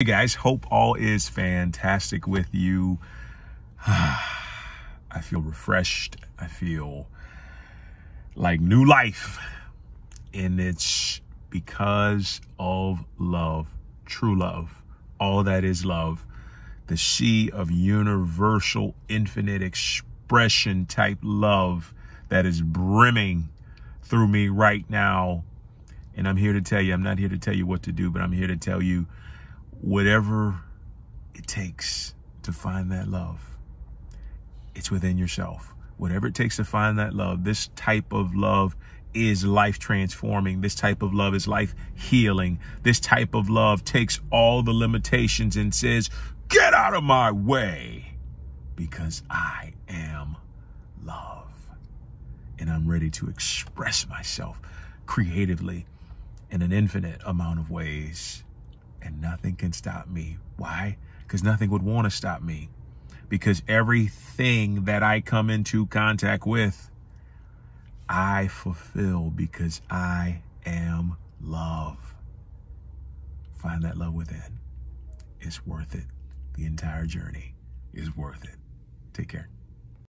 Hey guys, hope all is fantastic with you. I feel refreshed. I feel like new life. And it's because of love, true love. All that is love. The sea of universal, infinite expression type love that is brimming through me right now. And I'm here to tell you, I'm not here to tell you what to do, but I'm here to tell you whatever it takes to find that love, it's within yourself. Whatever it takes to find that love, this type of love is life transforming. This type of love is life healing. This type of love takes all the limitations and says, Get out of my way because I am love. And I'm ready to express myself creatively in an infinite amount of ways and nothing can stop me. Why? Because nothing would want to stop me. Because everything that I come into contact with, I fulfill because I am love. Find that love within. It's worth it. The entire journey is worth it. Take care.